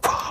Bye.